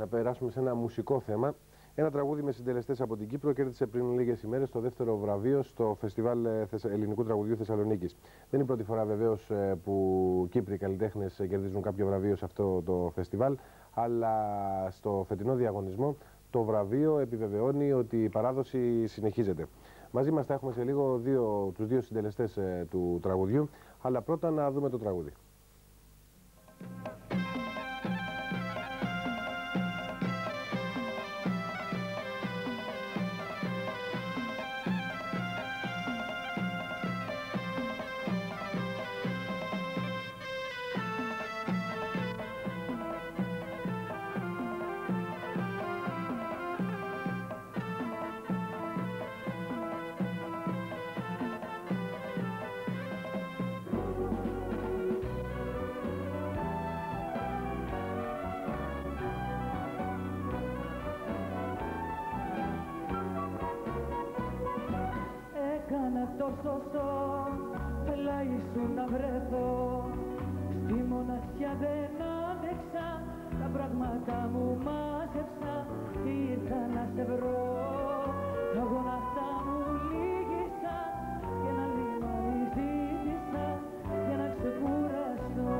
να περάσουμε σε ένα μουσικό θέμα. Ένα τραγούδι με συντελεστές από την Κύπρο κέρδισε πριν λίγες ημέρες το δεύτερο βραβείο στο Φεστιβάλ ε, Ελληνικού Τραγουδιού Θεσσαλονίκης. Δεν είναι η πρώτη φορά βεβαίως ε, που Κύπροι καλλιτέχνες κερδίζουν κάποιο βραβείο σε αυτό το φεστιβάλ, αλλά στο φετινό διαγωνισμό το βραβείο επιβεβαιώνει ότι η παράδοση συνεχίζεται. Μαζί μας θα έχουμε σε λίγο δύο, τους δύο συντελεστές ε, του τραγουδιού, αλλά πρώτα να δούμε το τραγούδι. Τόσο πλάι σου να βρεθώ. Στη μοναξιά δεν άντεξα τα πράγματα μου μάζεψα. Ήρθα να σε βρω. Τα γόνατά μου λύγησα. Και ένα λιμάνι ζήτησα. Για να ξεκουραστώ.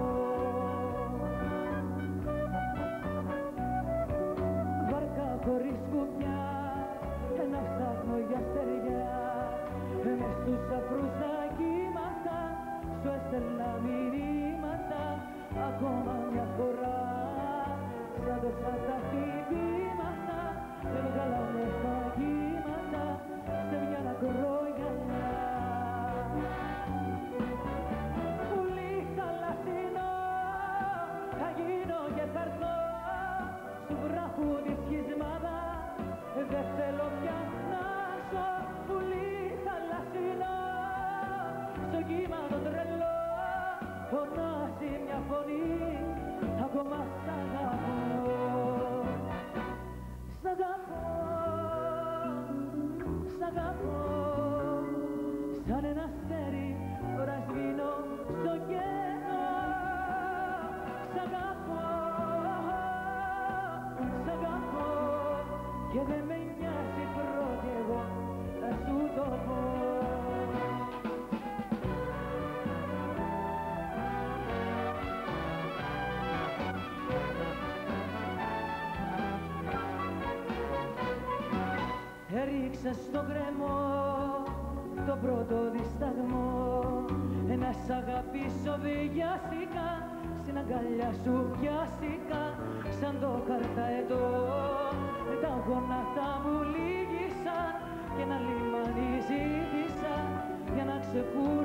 Βάρκα χωρίς κουπιά να ψάχνω για στεριά σου έστελνα μηνύματα ακόμα μια φορά σαν τόσα τα χτυπήματα έβγαλα στα κύματα σε μια ακρογιαλιά Πουλί θαλασσινό θα γίνω και θα έρθω σου βράχου τη σχισμάδα δεν θέλω πια να ζω πουλί θαλασσινό στο κύμα το τρελό φωνάζει μια φωνή ακόμα σ' αγαπώ Σ' αγαπώ, σ' αγαπώ σαν ένα αστέρι τώρα Έριξα στο κρεμό το πρώτο δισταγμό. Να σ' αγαπήσω βιάστηκα στην αγκαλιά σου πιάστηκα σαν το χαρταετό τα γόνατα μου λύγησαν. Και ένα λιμάνι ζήτησα για να ξεκουραστώ